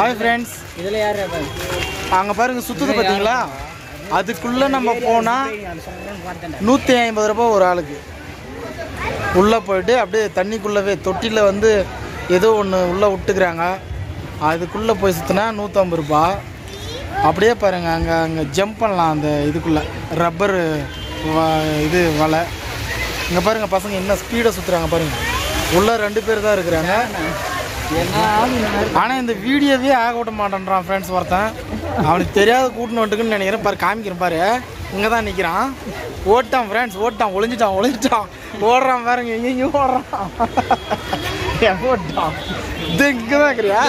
Hi friends இதுல யாரு அங்கே பாருங்க சுற்றுது பார்த்தீங்களா அதுக்குள்ளே நம்ம போனால் நூற்றி ஐம்பது ரூபாய் ஒரு ஆளுக்கு. உள்ளே போயிட்டு அப்படியே தண்ணிக்குள்ளவே தொட்டியில் வந்து ஏதோ ஒன்று உள்ளே விட்டுக்கிறாங்க. அதுக்குள்ளே போய் சுற்றினா நூற்றம்பது ரூபா அப்படியே பாருங்கள் அங்கே அங்கே ஜம்ப் பண்ணலாம் அந்த இதுக்குள்ளே. ரப்பரு இது வலை. இங்கே பாருங்கள் பசங்க என்ன ஸ்பீடாக சுற்றுறாங்க பாருங்கள் உள்ளே ரெண்டு பேர் தான் இருக்கிறாங்க. ஆனால் இந்த வீடியோவே ஆக விட மாட்டேன்றான் ஃப்ரெண்ட்ஸ் ஒருத்தன். அவனுக்கு தெரியாத கூட்டின்னு வந்துட்டுக்குன்னு நினைக்கிறேன். பாரு காமிக்கிறேன் பாரு. இங்கே தான் நிற்கிறான் ஓட்டான் ஃப்ரெண்ட்ஸ் ஓட்டான் ஒளிஞ்சிட்டான் ஒளிஞ்சிட்டான். ஓடுறான் பாருங்க எங்கேயும் ஓடுறான். ஓட்டான்? இது இங்கே தான் இருக்கிறியா?